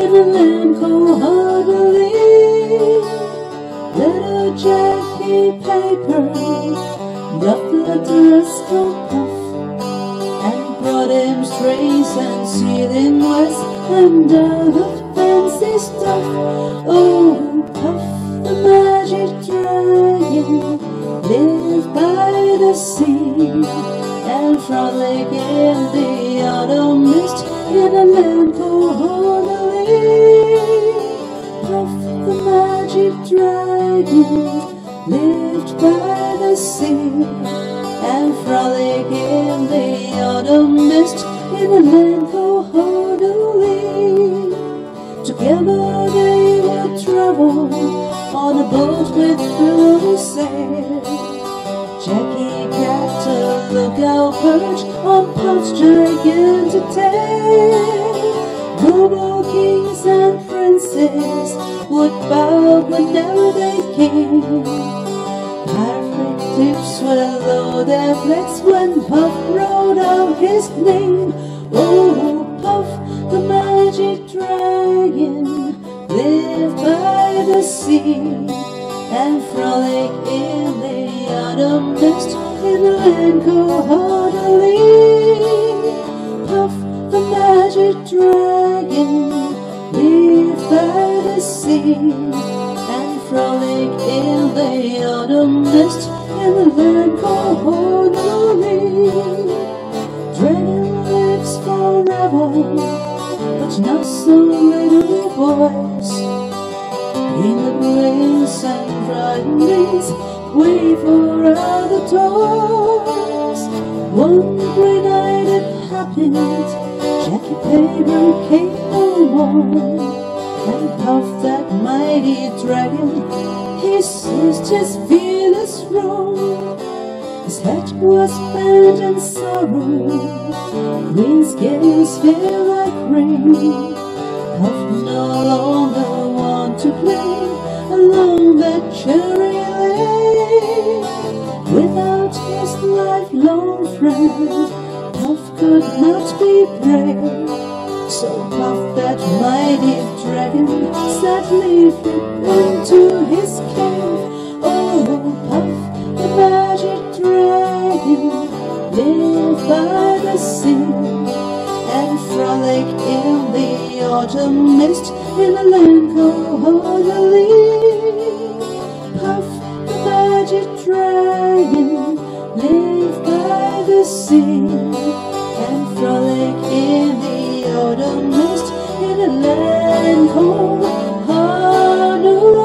in a land Honah Lee. Little Jackie Paper left the dress from Puff and brought him strays and sealing west and other fancy stuff. Oh, Puff the magic dragon lived by the sea and frolic in the autumn mist in a land called a land Honolulu. Together they would travel on a boat with blue sail. Jackie kept a lookout perch on Puff's gigantic tail. Noble kings and princes would bow whenever they came. Pirate tips would lower their flags when Puff wrote out his name. Oh, Puff, the magic dragon, live by the sea and frolic in the autumn mist in the land. Puff, the magic dragon, live by the sea and frolic in the autumn mist and drying days, wait for other toys. One great night it happened, Jackie Paper came more. And puffed that mighty dragon, he seized his fearless roar. His head was bent in sorrow, green scales fell like rain. Puff no longer want to play along that cherry lane. Without his lifelong friend, Puff could not be brave. So Puff, that mighty dragon, sadly flew into his cave. Oh, Puff, the magic dragon, lived by the sea autumn mist in a land called Honah Lee. Puff, the magic dragon, lived by the sea and frolic in the autumn mist in a land called Honah Lee.